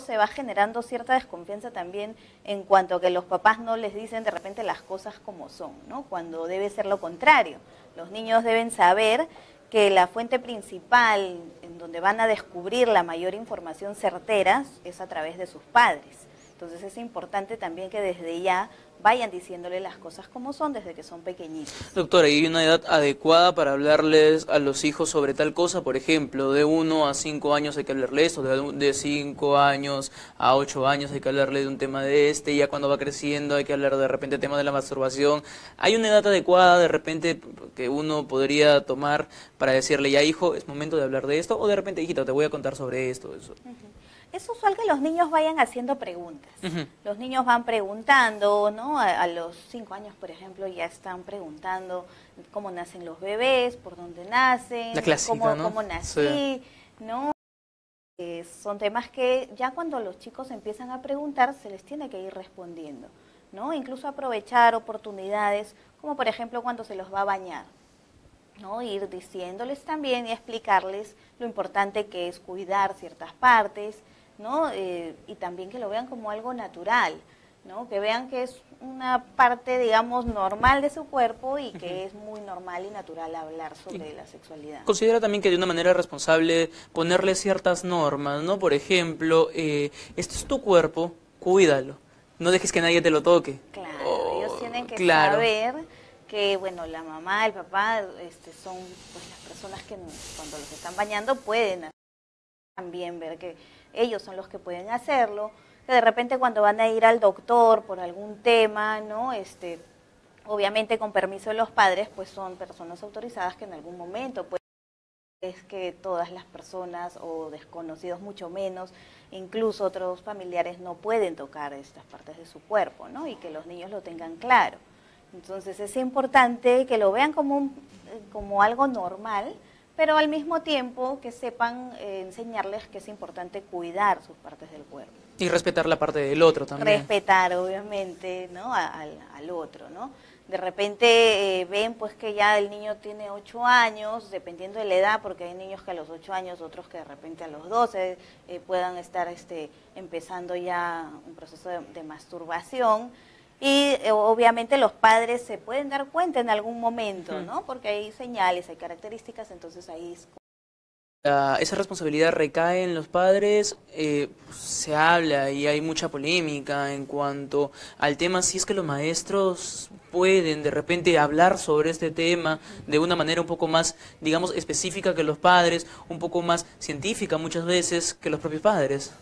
se va generando cierta desconfianza también en cuanto a que los papás no les dicen de repente las cosas como son, ¿no? Cuando debe ser lo contrario. Los niños deben saber que la fuente principal en donde van a descubrir la mayor información certera es a través de sus padres. Entonces es importante también que desde ya vayan diciéndole las cosas como son desde que son pequeñitos. Doctora, ¿y hay una edad adecuada para hablarles a los hijos sobre tal cosa? Por ejemplo, de 1 a 5 años hay que hablarles, o de 5 años a 8 años hay que hablarle de un tema de este, y ya cuando va creciendo hay que hablar de repente tema de la masturbación. ¿Hay una edad adecuada de repente que uno podría tomar para decirle, ya hijo, es momento de hablar de esto? O de repente, hijito, te voy a contar sobre esto. Eso. Es usual que los niños vayan haciendo preguntas. Los niños van preguntando, ¿no? A, los cinco años, por ejemplo, ya están preguntando cómo nacen los bebés, por dónde nacen, cómo, nací, ¿no? Eh, son temas que ya cuando los chicos empiezan a preguntar se les tiene que ir respondiendo, ¿no? Incluso aprovechar oportunidades, como por ejemplo cuando se los va a bañar, ¿no? Ir diciéndoles también y explicarles lo importante que es cuidar ciertas partes, ¿no? Eh, y también que lo vean como algo natural, ¿no? Que vean que es una parte, digamos, normal de su cuerpo y que es muy normal y natural hablar sobre la sexualidad. Considera también que de una manera responsable ponerle ciertas normas, ¿no? Por ejemplo, eh, esto es tu cuerpo, cuídalo. No dejes que nadie te lo toque. Claro, ellos tienen que saber que, bueno, la mamá, el papá, este, son pues, las personas que cuando los están bañando pueden también ver que ellos son los que pueden hacerlo, que de repente cuando van a ir al doctor por algún tema, ¿no? Este, obviamente con permiso de los padres, pues son personas autorizadas que en algún momento pues es que todas las personas o desconocidos mucho menos, incluso otros familiares no pueden tocar estas partes de su cuerpo, ¿no? Y que los niños lo tengan claro. Entonces es importante que lo vean como, como algo normal, pero al mismo tiempo que sepan eh, enseñarles que es importante cuidar sus partes del cuerpo. Y respetar la parte del otro también. Respetar, obviamente, ¿no? al, otro, ¿no? De repente eh, ven pues que ya el niño tiene 8 años, dependiendo de la edad, porque hay niños que a los 8 años, otros que de repente a los 12 eh, puedan estar este, empezando ya un proceso de masturbación y eh, obviamente los padres se pueden dar cuenta en algún momento, ¿no? Porque hay señales, hay características, entonces ahí es... esa responsabilidad recae en los padres, eh, se habla y hay mucha polémica en cuanto al tema si es que los maestros pueden de repente hablar sobre este tema de una manera un poco más, digamos, específica que los padres, un poco más científica muchas veces que los propios padres.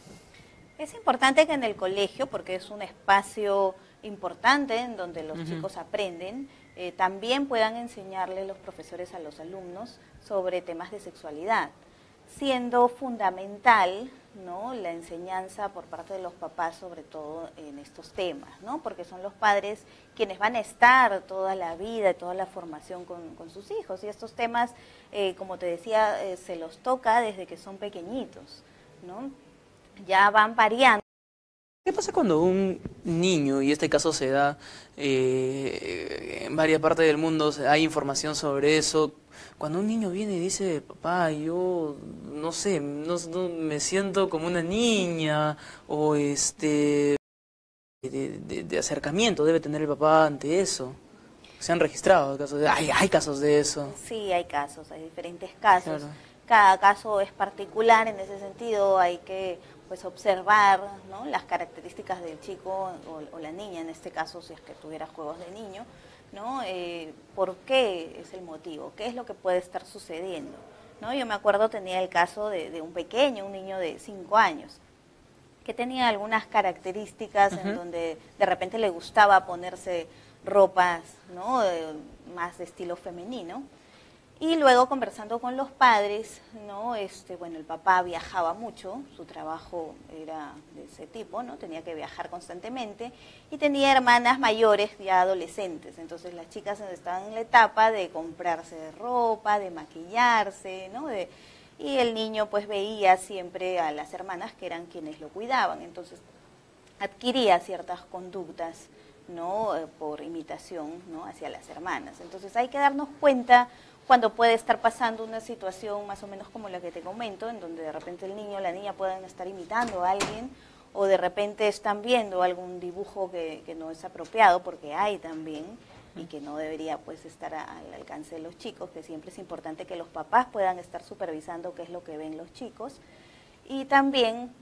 Es importante que en el colegio, porque es un espacio importante en donde los chicos aprenden, eh, también puedan enseñarle los profesores a los alumnos sobre temas de sexualidad, siendo fundamental ¿no? la enseñanza por parte de los papás sobre todo en estos temas, ¿no? porque son los padres quienes van a estar toda la vida y toda la formación con, sus hijos y estos temas, eh, como te decía, eh, se los toca desde que son pequeñitos, ¿no? ya van variando. ¿Qué pasa cuando un niño, y este caso se da eh, en varias partes del mundo, hay información sobre eso, cuando un niño viene y dice, papá, yo no sé, no, me siento como una niña, o este, de, acercamiento debe tener el papá ante eso? ¿Se han registrado casos de, hay, hay casos de eso? Sí, hay casos, hay diferentes casos. Cada caso es particular en ese sentido, hay que pues observar ¿no? las características del chico o, la niña, en este caso si es que tuviera juegos de niño, ¿no? Eh, ¿Por qué es el motivo? ¿Qué es lo que puede estar sucediendo? ¿no? Yo me acuerdo tenía el caso de, un pequeño, un niño de 5 años, que tenía algunas características en donde de repente le gustaba ponerse ropas ¿no? más de estilo femenino y luego conversando con los padres, ¿no? Este, bueno, el papá viajaba mucho, su trabajo era de ese tipo, ¿no? Tenía que viajar constantemente y tenía hermanas mayores ya adolescentes. Entonces las chicas estaban en la etapa de comprarse ropa, de maquillarse, ¿no? y el niño pues veía siempre a las hermanas que eran quienes lo cuidaban. Entonces adquiría ciertas conductas, ¿no? Eh, por imitación, ¿no? Hacia las hermanas. Entonces hay que darnos cuenta cuando puede estar pasando una situación más o menos como la que te comento, en donde de repente el niño o la niña pueden estar imitando a alguien o de repente están viendo algún dibujo que, que no es apropiado, porque hay también, y que no debería pues estar al alcance de los chicos, que siempre es importante que los papás puedan estar supervisando qué es lo que ven los chicos. Y también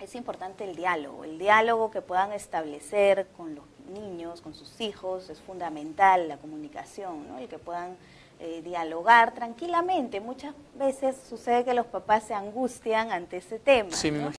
es importante el diálogo, el diálogo que puedan establecer con los niños, con sus hijos, es fundamental la comunicación, ¿no? el que puedan eh, dialogar tranquilamente. Muchas veces sucede que los papás se angustian ante ese tema.